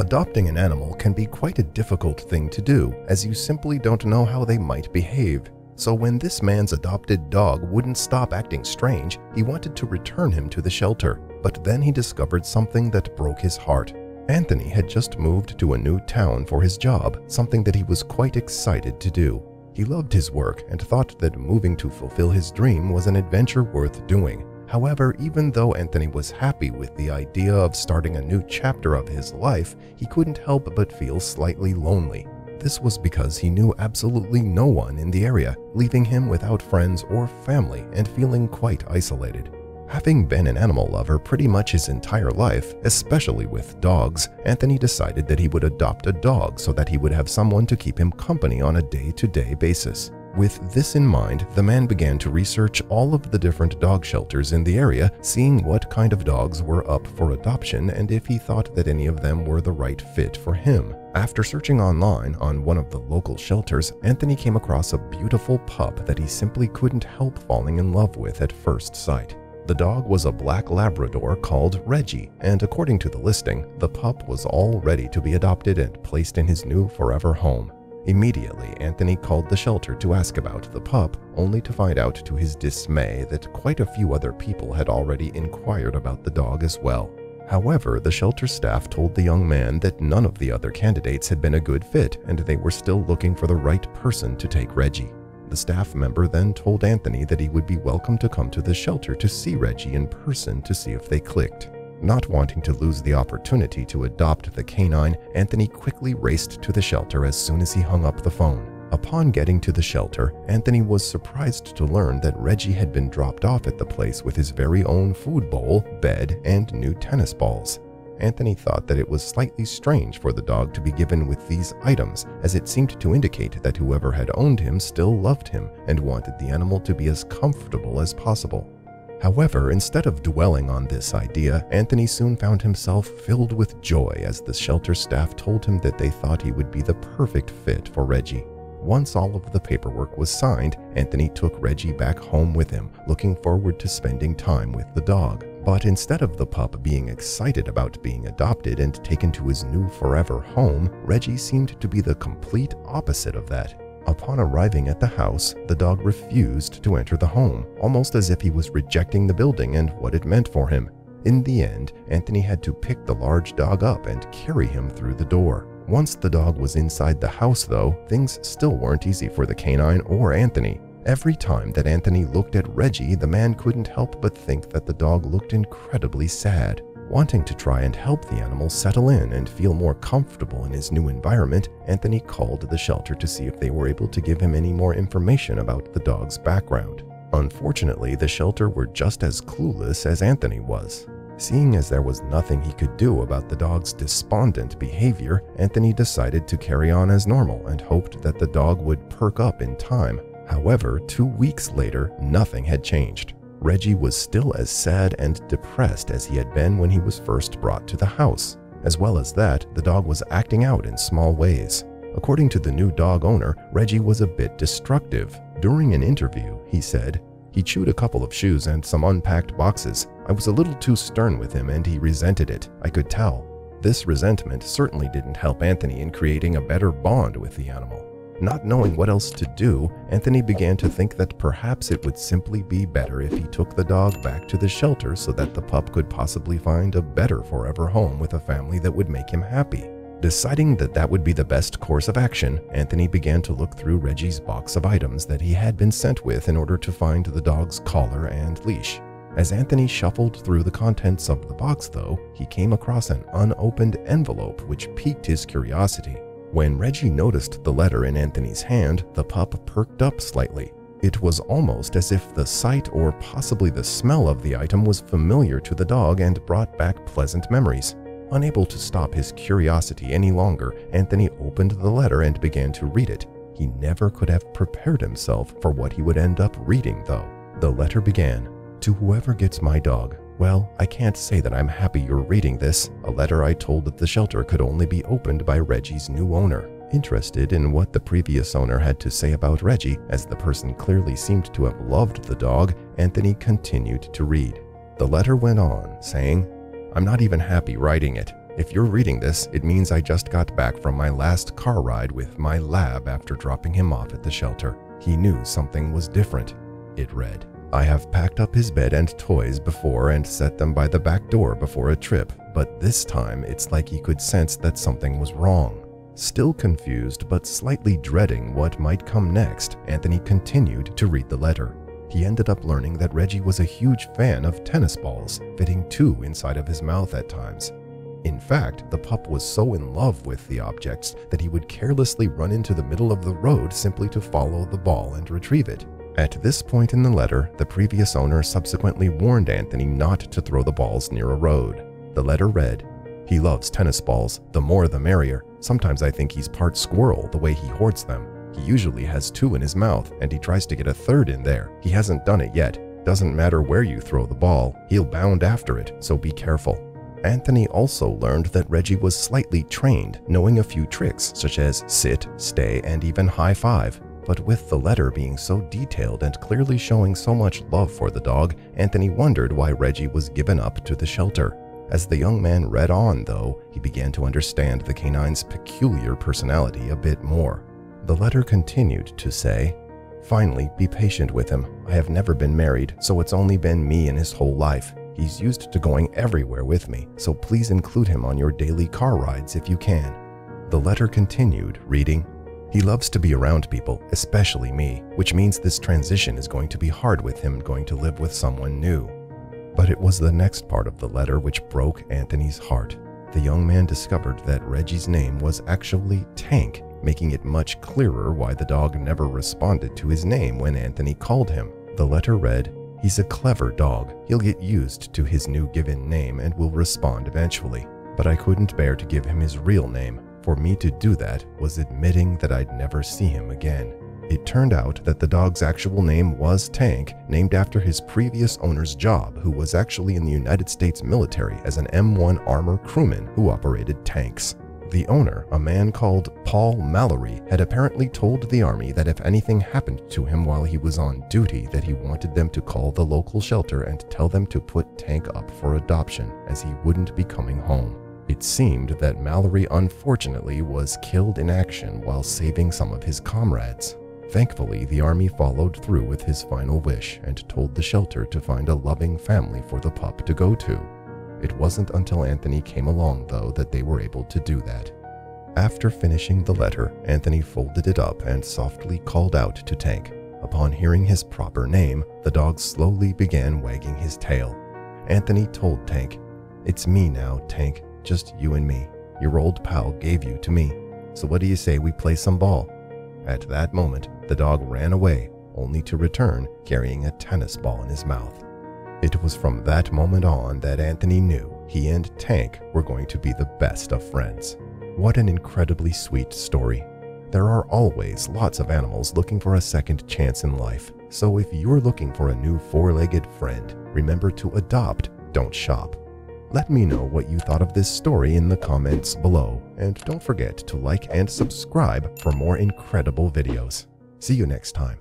Adopting an animal can be quite a difficult thing to do, as you simply don't know how they might behave. So when this man's adopted dog wouldn't stop acting strange, he wanted to return him to the shelter. But then he discovered something that broke his heart. Anthony had just moved to a new town for his job, something that he was quite excited to do. He loved his work and thought that moving to fulfill his dream was an adventure worth doing. However, even though Anthony was happy with the idea of starting a new chapter of his life, he couldn't help but feel slightly lonely. This was because he knew absolutely no one in the area, leaving him without friends or family and feeling quite isolated. Having been an animal lover pretty much his entire life, especially with dogs, Anthony decided that he would adopt a dog so that he would have someone to keep him company on a day to day basis. With this in mind, the man began to research all of the different dog shelters in the area, seeing what kind of dogs were up for adoption and if he thought that any of them were the right fit for him. After searching online on one of the local shelters, Anthony came across a beautiful pup that he simply couldn't help falling in love with at first sight. The dog was a black Labrador called Reggie, and according to the listing, the pup was all ready to be adopted and placed in his new forever home. Immediately, Anthony called the shelter to ask about the pup, only to find out to his dismay that quite a few other people had already inquired about the dog as well. However, the shelter staff told the young man that none of the other candidates had been a good fit and they were still looking for the right person to take Reggie. The staff member then told Anthony that he would be welcome to come to the shelter to see Reggie in person to see if they clicked. Not wanting to lose the opportunity to adopt the canine, Anthony quickly raced to the shelter as soon as he hung up the phone. Upon getting to the shelter, Anthony was surprised to learn that Reggie had been dropped off at the place with his very own food bowl, bed, and new tennis balls. Anthony thought that it was slightly strange for the dog to be given with these items, as it seemed to indicate that whoever had owned him still loved him and wanted the animal to be as comfortable as possible. However, instead of dwelling on this idea, Anthony soon found himself filled with joy as the shelter staff told him that they thought he would be the perfect fit for Reggie. Once all of the paperwork was signed, Anthony took Reggie back home with him, looking forward to spending time with the dog. But instead of the pup being excited about being adopted and taken to his new forever home, Reggie seemed to be the complete opposite of that. Upon arriving at the house, the dog refused to enter the home, almost as if he was rejecting the building and what it meant for him. In the end, Anthony had to pick the large dog up and carry him through the door. Once the dog was inside the house, though, things still weren't easy for the canine or Anthony. Every time that Anthony looked at Reggie, the man couldn't help but think that the dog looked incredibly sad. Wanting to try and help the animal settle in and feel more comfortable in his new environment, Anthony called the shelter to see if they were able to give him any more information about the dog's background. Unfortunately, the shelter were just as clueless as Anthony was. Seeing as there was nothing he could do about the dog's despondent behavior, Anthony decided to carry on as normal and hoped that the dog would perk up in time. However, two weeks later, nothing had changed. Reggie was still as sad and depressed as he had been when he was first brought to the house. As well as that, the dog was acting out in small ways. According to the new dog owner, Reggie was a bit destructive. During an interview, he said, He chewed a couple of shoes and some unpacked boxes. I was a little too stern with him and he resented it. I could tell. This resentment certainly didn't help Anthony in creating a better bond with the animal. Not knowing what else to do, Anthony began to think that perhaps it would simply be better if he took the dog back to the shelter so that the pup could possibly find a better forever home with a family that would make him happy. Deciding that that would be the best course of action, Anthony began to look through Reggie's box of items that he had been sent with in order to find the dog's collar and leash. As Anthony shuffled through the contents of the box, though, he came across an unopened envelope which piqued his curiosity. When Reggie noticed the letter in Anthony's hand, the pup perked up slightly. It was almost as if the sight or possibly the smell of the item was familiar to the dog and brought back pleasant memories. Unable to stop his curiosity any longer, Anthony opened the letter and began to read it. He never could have prepared himself for what he would end up reading, though. The letter began To whoever gets my dog, well, I can't say that I'm happy you're reading this, a letter I told that the shelter could only be opened by Reggie's new owner. Interested in what the previous owner had to say about Reggie, as the person clearly seemed to have loved the dog, Anthony continued to read. The letter went on, saying, I'm not even happy writing it. If you're reading this, it means I just got back from my last car ride with my lab after dropping him off at the shelter. He knew something was different. It read, I have packed up his bed and toys before and set them by the back door before a trip, but this time it's like he could sense that something was wrong. Still confused but slightly dreading what might come next, Anthony continued to read the letter. He ended up learning that Reggie was a huge fan of tennis balls, fitting two inside of his mouth at times. In fact, the pup was so in love with the objects that he would carelessly run into the middle of the road simply to follow the ball and retrieve it. At this point in the letter, the previous owner subsequently warned Anthony not to throw the balls near a road. The letter read, He loves tennis balls, the more the merrier. Sometimes I think he's part squirrel the way he hoards them. He usually has two in his mouth, and he tries to get a third in there. He hasn't done it yet. Doesn't matter where you throw the ball, he'll bound after it, so be careful. Anthony also learned that Reggie was slightly trained, knowing a few tricks such as sit, stay, and even high five. But with the letter being so detailed and clearly showing so much love for the dog, Anthony wondered why Reggie was given up to the shelter. As the young man read on, though, he began to understand the canine's peculiar personality a bit more. The letter continued to say, Finally, be patient with him. I have never been married, so it's only been me in his whole life. He's used to going everywhere with me, so please include him on your daily car rides if you can. The letter continued, reading, He loves to be around people, especially me, which means this transition is going to be hard with him going to live with someone new. But it was the next part of the letter which broke Anthony's heart. The young man discovered that Reggie's name was actually Tank, making it much clearer why the dog never responded to his name when Anthony called him. The letter read, He's a clever dog. He'll get used to his new given name and will respond eventually. But I couldn't bear to give him his real name. For me to do that was admitting that I'd never see him again. It turned out that the dog's actual name was Tank, named after his previous owner's job, who was actually in the United States military as an M1 armor crewman who operated tanks. The owner, a man called Paul Mallory, had apparently told the army that if anything happened to him while he was on duty that he wanted them to call the local shelter and tell them to put Tank up for adoption as he wouldn't be coming home. It seemed that Mallory unfortunately was killed in action while saving some of his comrades. Thankfully, the army followed through with his final wish and told the shelter to find a loving family for the pup to go to. It wasn't until Anthony came along, though, that they were able to do that. After finishing the letter, Anthony folded it up and softly called out to Tank. Upon hearing his proper name, the dog slowly began wagging his tail. Anthony told Tank, It's me now, Tank, just you and me. Your old pal gave you to me. So what do you say we play some ball? At that moment, the dog ran away, only to return carrying a tennis ball in his mouth. It was from that moment on that Anthony knew he and Tank were going to be the best of friends. What an incredibly sweet story. There are always lots of animals looking for a second chance in life, so if you're looking for a new four legged friend, remember to adopt, don't shop. Let me know what you thought of this story in the comments below, and don't forget to like and subscribe for more incredible videos. See you next time.